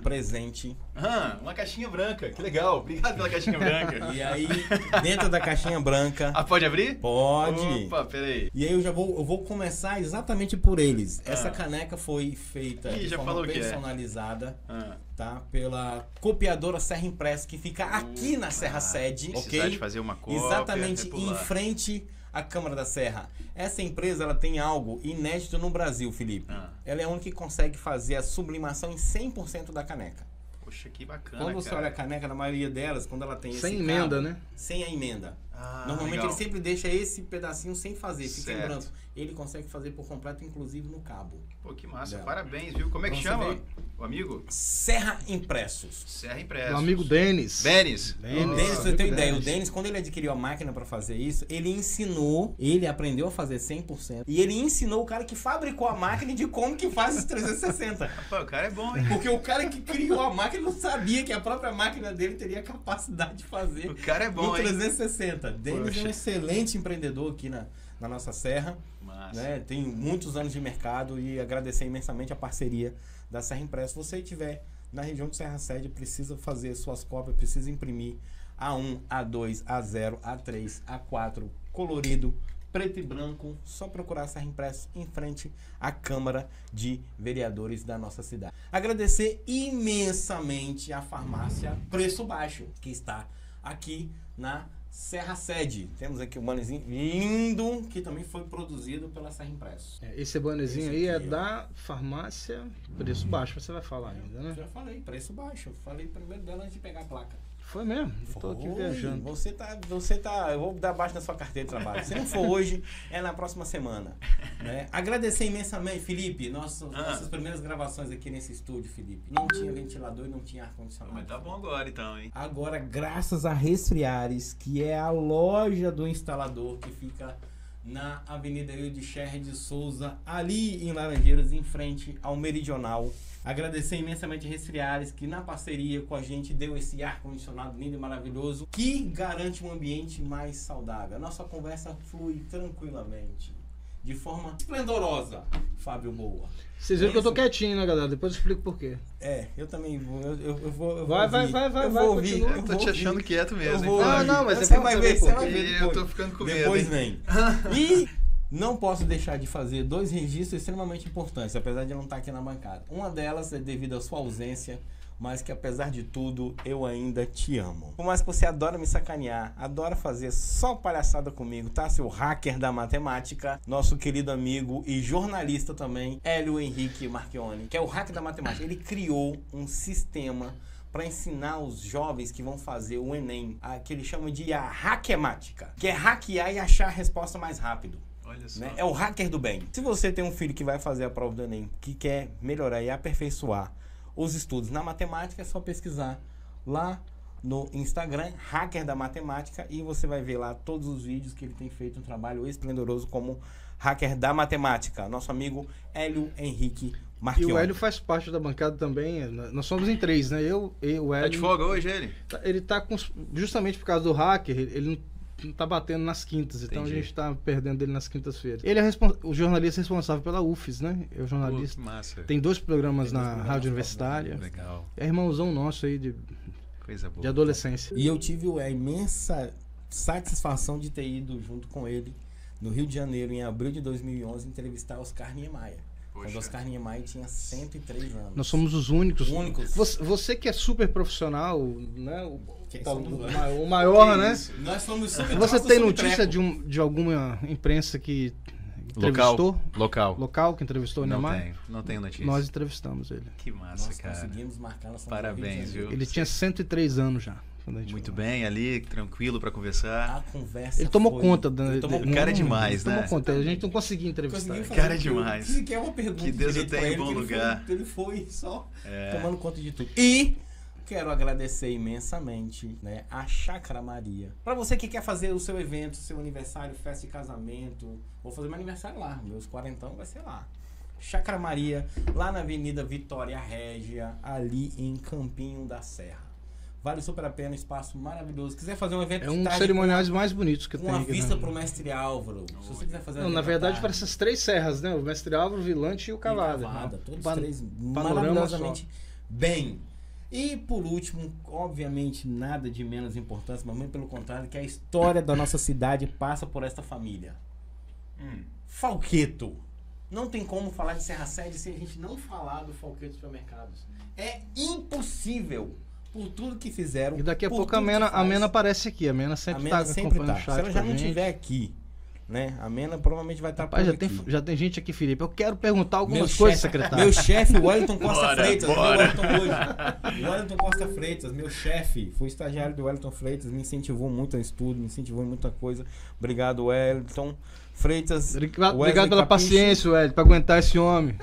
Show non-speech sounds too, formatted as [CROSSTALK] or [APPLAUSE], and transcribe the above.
presente. Ah, uma caixinha branca, que legal. Obrigado pela caixinha [LAUGHS] branca. E aí, dentro da caixinha branca. Ah, pode abrir? Pode. Opa, peraí. E aí eu já vou, eu vou começar exatamente por eles. Essa Ah. caneca foi feita Ih, de forma é. personalizada, Ah, tá? Pela copiadora Serra Impresso, que fica aqui na Serra ah, Sede, precisar ok? de fazer uma cópia. Exatamente é em frente à Câmara da Serra. Essa empresa ela tem algo inédito no Brasil, Felipe. Ah. Ela é a única que consegue fazer a sublimação em 100% da caneca. Poxa, que bacana, Quando você cara. olha a caneca, na maioria delas, quando ela tem Sem esse emenda, cabo, né? Sem a emenda. Ah, Normalmente legal. ele sempre deixa esse pedacinho sem fazer, fica em Certo. branco. Ele consegue fazer por completo, inclusive no cabo. Pô, que massa. Dela. Parabéns, viu? Como é que Pra você chama o amigo? Serra Impressos. Serra Impresso. Meu amigo Denis. Denis. O Denis. Você tem ideia, o Denis. Quando ele adquiriu a máquina pra fazer isso, ele ensinou, ele aprendeu a fazer 100%, e ele ensinou o cara que fabricou a máquina de como que faz os 360. [LAUGHS] Rapaz, o cara é bom, hein? Porque o cara que criou a máquina não sabia que a própria máquina dele teria capacidade de fazer O cara é bom, no hein? 360. Denis é Poxa. um excelente empreendedor aqui na, na nossa serra. Né? Tem muitos anos de mercado e agradecer imensamente a parceria da Serra Impresso. Se você estiver na região de Serra Sede, precisa fazer suas cópias, precisa imprimir A1, A2, A0, A3, A4, colorido, preto e branco, só procurar a Serra Impresso em frente à Câmara de Vereadores da nossa cidade. Agradecer imensamente a farmácia Preço Baixo, que está aqui na Serra Sede. Temos aqui um manezinho lindo que também foi produzido pela Serra Impresso. É, Esse bonezinho Esse aí é da farmácia preço baixo, você vai falar ainda, né? Já falei, preço baixo. Falei primeiro dela antes de pegar a placa. Foi mesmo, tô aqui Foi. viajando. Você tá, você tá, eu vou dar baixo na sua carteira de trabalho. Se não for hoje, é na próxima semana. né? Agradecer imensamente, Felipe, nossas, Ah. nossas primeiras gravações aqui nesse estúdio, Felipe. Não tinha ventilador e não tinha ar-condicionado. Mas tá bom agora então, hein? Agora, graças a Resfriares, que é a loja do instalador que fica na Avenida Eude Scherre de Souza, ali em Laranjeiras, em frente ao Meridional. Agradecer imensamente a Resfriares, que na parceria com a gente deu esse ar-condicionado lindo e maravilhoso, que garante um ambiente mais saudável. A nossa conversa flui tranquilamente, de forma esplendorosa, Fábio Boa. Vocês viram que eu tô quietinho, né, galera? Depois eu explico por quê. É, eu também vou. Eu, eu, eu vou. eu Vai, vai, vai, vai, eu vai, vou ouvir. eu tô te achando quieto mesmo, vou Não, ouvir. não, mas você vai você ver, você vai ver. Eu tô ficando com medo. Depois vem. [LAUGHS] E não posso deixar de fazer dois registros extremamente importantes, apesar de não estar aqui na bancada. Uma delas é devido à sua ausência, mas que apesar de tudo, eu ainda te amo. Por mais que você adora me sacanear, adora fazer só palhaçada comigo, tá? Seu hacker da matemática, nosso querido amigo e jornalista também, Hélio Henrique Marchione, que é o hacker da matemática. Ele criou um sistema para ensinar os jovens que vão fazer o Enem, a, que ele chama de a hackemática, que é hackear e achar a resposta mais rápido. Olha só. né? É o hacker do bem. Se você tem um filho que vai fazer a prova do Enem, que quer melhorar e aperfeiçoar os estudos na matemática, é só pesquisar lá no Instagram, Hacker da Matemática, e você vai ver lá todos os vídeos que ele tem feito um trabalho esplendoroso como Hacker da Matemática. Nosso amigo Hélio Henrique E Marchione. o Hélio faz parte da bancada também. né? Nós somos em três, né? Eu, eu o Tá de Hélio. folga hoje ele? Tá- Ele tá com. Justamente por causa do hacker, ele tá batendo nas quintas. Então Entendi. a gente tá perdendo ele nas quintas-feiras. Ele é o jornalista responsável pela UFES, né? É o Pô, jornalista. que massa. Tem dois programas Tem dois na programas Rádio Universitária. Legal. É irmãozão nosso aí de, Coisa boa. de adolescência. E eu tive a imensa satisfação de ter ido junto com ele no Rio de Janeiro, em abril de 2011, entrevistar Oscar Niemeyer. Quando. Oscar Niemeyer tinha 103 anos. Nós somos os únicos. Únicos. Você, você que é super profissional, né? Tá- somos o maior, Que né? isso? Nós somos Você tem notícia de, um, de alguma imprensa que Local? entrevistou? Local. Local que entrevistou o Não Neymar? tenho, não tenho notícia. Nós entrevistamos ele. Que massa, Nós cara. conseguimos marcar ao Parabéns, Janeiro. viu? Ele tinha 103 anos já. Muito foi. bem ali, tranquilo pra conversar. A conversa Ele tomou foi- conta da. Ele tomou cara é demais, Ele tomou né? conta. A gente não conseguia entrevistar. Cara é o que eu- demais. Sequer uma pergunta Que Deus o tenha em bom que ele lugar. Foi, ele foi só É. tomando conta de tudo. E quero agradecer imensamente né, a Chácara Maria. Pra você que quer fazer o seu evento, seu aniversário, festa de casamento, vou fazer meu aniversário lá, meus quarentão vai ser lá. Chácara Maria, lá na Avenida Vitória Régia, ali em Campinho da Serra. Vale super a pena, espaço maravilhoso. Quiser fazer um evento É um dos cerimoniais mais bonitos que tem uma aqui. vista né? pro mestre Álvaro. Se você quiser fazer Não, na verdade, para essas três serras, né? O Mestre Álvaro, o Vilante e o Cavada. Cavada, todos Pan- três maravilhosamente bem. E por último, obviamente, nada de menos importância, mas muito pelo contrário, que a história da nossa cidade passa por esta família. Hum. Falqueto. Não tem como falar de Serra Sede se a gente não falar do Falqueto Supermercados. É impossível. Por tudo que fizeram. E daqui a pouco a Mena, a. Mena aparece aqui. A Mena A sempre Mena tá sempre acompanhando tá. o chat Se ela já não estiver aqui, né? A Mena provavelmente vai estar Rapaz, por já tem, aqui. já tem gente aqui, Felipe. Eu quero perguntar algumas Meu coisas, chefe- secretário. Meu chefe, o Wellington Costa Bora, Freitas. bora. Meu Wellington Wellington Costa Freitas, meu chefe. Fui estagiário do Wellington Freitas, me incentivou muito a estudo, me incentivou em muita coisa. Obrigado, Wellington Freitas. Obrigado, obrigado pela paciência, Ed, pra aguentar esse homem.